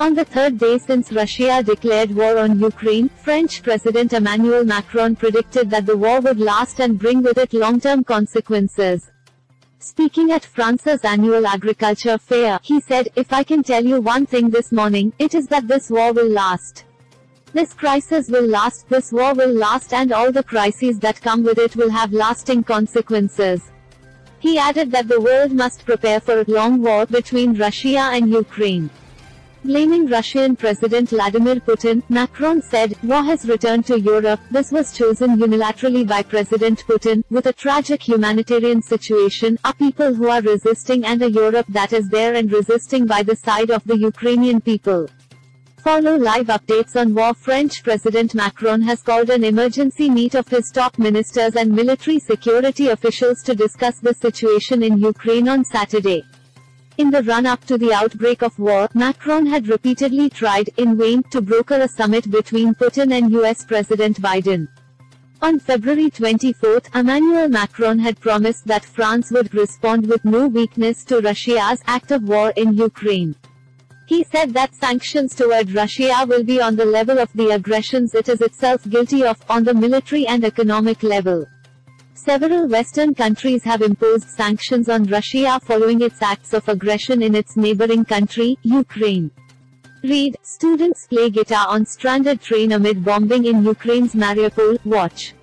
On the third day since Russia declared war on Ukraine, French President Emmanuel Macron predicted that the war would last and bring with it long-term consequences. Speaking at France's annual agriculture fair, he said, If I can tell you one thing this morning, it is that this war will last. This crisis will last, this war will last and all the crises that come with it will have lasting consequences. He added that the world must prepare for a long war between Russia and Ukraine. Blaming Russian President Vladimir Putin, Macron said, war has returned to Europe. This was chosen unilaterally by President Putin, with a tragic humanitarian situation, a people who are resisting and a Europe that is there and resisting by the side of the Ukrainian people. Follow live updates on war. French President Macron has called an emergency meet of his top ministers and military security officials to discuss the situation in Ukraine on Saturday. In the run-up to the outbreak of war, Macron had repeatedly tried, in vain, to broker a summit between Putin and US President Biden. On February 24, Emmanuel Macron had promised that France would respond with no weakness to Russia's act of war in Ukraine. He said that sanctions toward Russia will be on the level of the aggressions it is itself guilty of, on the military and economic level. Several Western countries have imposed sanctions on Russia following its acts of aggression in its neighboring country, Ukraine. Read, students play guitar on stranded train amid bombing in Ukraine's Mariupol, watch.